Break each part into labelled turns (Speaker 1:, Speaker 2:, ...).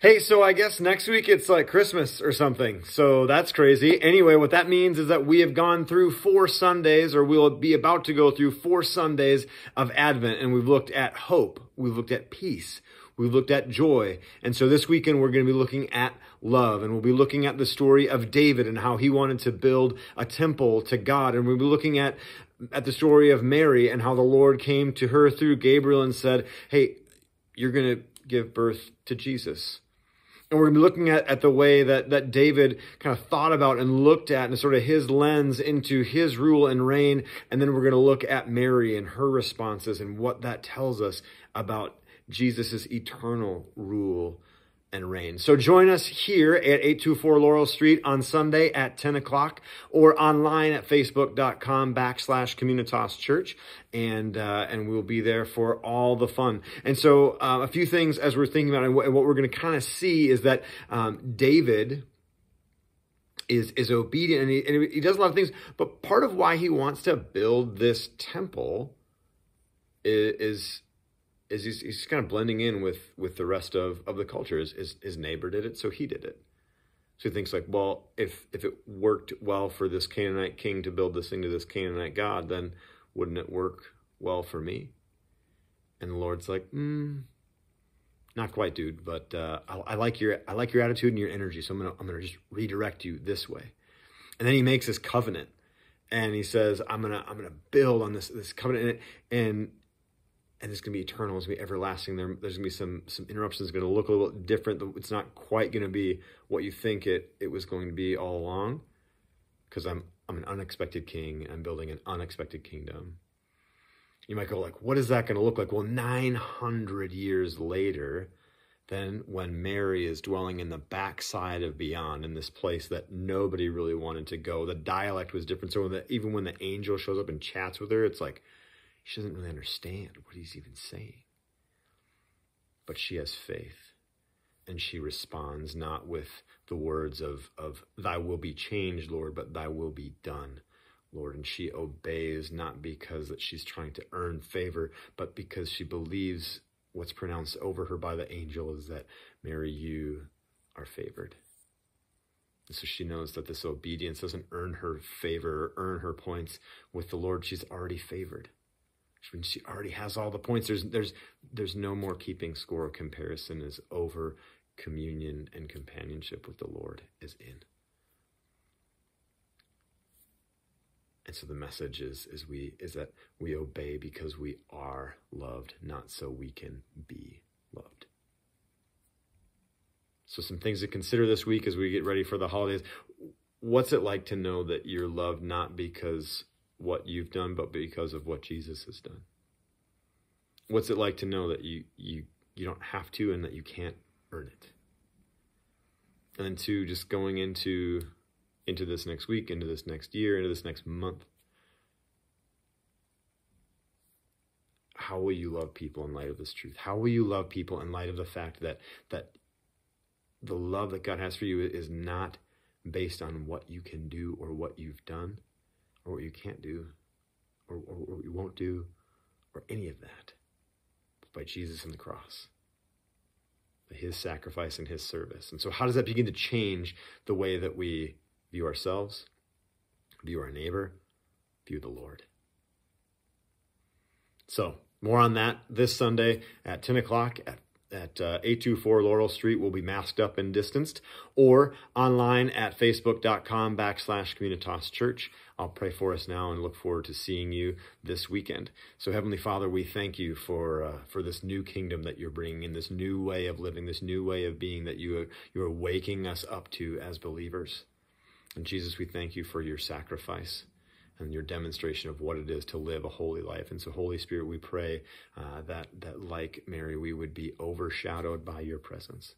Speaker 1: Hey, so I guess next week it's like Christmas or something. So that's crazy. Anyway, what that means is that we have gone through four Sundays, or we'll be about to go through four Sundays of Advent, and we've looked at hope, we've looked at peace, we've looked at joy. And so this weekend we're going to be looking at love, and we'll be looking at the story of David and how he wanted to build a temple to God, and we'll be looking at at the story of Mary and how the Lord came to her through Gabriel and said, Hey, you're going to give birth to Jesus. And we're going to be looking at, at the way that, that David kind of thought about and looked at and sort of his lens into his rule and reign. And then we're going to look at Mary and her responses and what that tells us about Jesus' eternal rule and reign. So join us here at 824 Laurel Street on Sunday at 10 o'clock or online at facebook.com backslash Communitas Church. And, uh, and we'll be there for all the fun. And so uh, a few things as we're thinking about it, and what, we're going to kind of see is that um, David is, is obedient and he, and he does a lot of things, but part of why he wants to build this temple is, is is he's, he's kind of blending in with with the rest of of the culture. His, his, neighbor did it, so he did it. So he thinks like, well, if if it worked well for this Canaanite king to build this thing to this Canaanite god, then wouldn't it work well for me? And the Lord's like, mm, not quite, dude, but uh, I, I, like your I like your attitude and your energy, so I'm gonna I'm gonna just redirect you this way. And then he makes this covenant, and he says, I'm gonna I'm gonna build on this this covenant, and and it's going to be eternal. It's going to be everlasting. There, there's going to be some some interruptions. It's going to look a little different. It's not quite going to be what you think it it was going to be all along, because I'm I'm an unexpected king. I'm building an unexpected kingdom. You might go like, what is that going to look like? Well, 900 years later, then when Mary is dwelling in the backside of beyond, in this place that nobody really wanted to go, the dialect was different. So when the, even when the angel shows up and chats with her, it's like she doesn't really understand what he's even saying. But she has faith. And she responds not with the words of, of Thy will be changed, Lord, but Thy will be done, Lord. And she obeys not because that she's trying to earn favor, but because she believes what's pronounced over her by the angel is that, Mary, you are favored. And so she knows that this obedience doesn't earn her favor or earn her points with the Lord. She's already favored she already has all the points. There's there's there's no more keeping score. Comparison is over. Communion and companionship with the Lord is in. And so the message is is we is that we obey because we are loved, not so we can be loved. So some things to consider this week as we get ready for the holidays. What's it like to know that you're loved not because what you've done, but because of what Jesus has done. What's it like to know that you you you don't have to and that you can't earn it? And then two, just going into into this next week, into this next year, into this next month. How will you love people in light of this truth? How will you love people in light of the fact that that the love that God has for you is not based on what you can do or what you've done, or what you can't do, or, or, what you won't do, or any of that, by Jesus and the cross, by his sacrifice and his service. And so, how does that begin to change the way that we view ourselves, view our neighbor, view the Lord? So, more on that this Sunday at 10 o'clock at at uh, 824 Laurel Street will be masked up and distanced, or online at facebook.com backslash Communitas Church. I'll pray for us now and look forward to seeing you this weekend. So, Heavenly Father, we thank you for uh, for this new kingdom that you're bringing in, this new way of living, this new way of being that you are, you are waking us up to as believers. And Jesus, we thank you for your sacrifice and your demonstration of what it is to live a holy life. And so, Holy Spirit, we pray uh, that that like Mary, we would be overshadowed by your presence,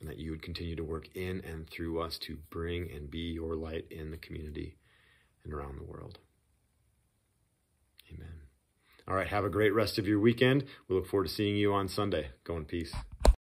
Speaker 1: and that you would continue to work in and through us to bring and be your light in the community and around the world. Amen. All right, have a great rest of your weekend. We look forward to seeing you on Sunday. Go in peace.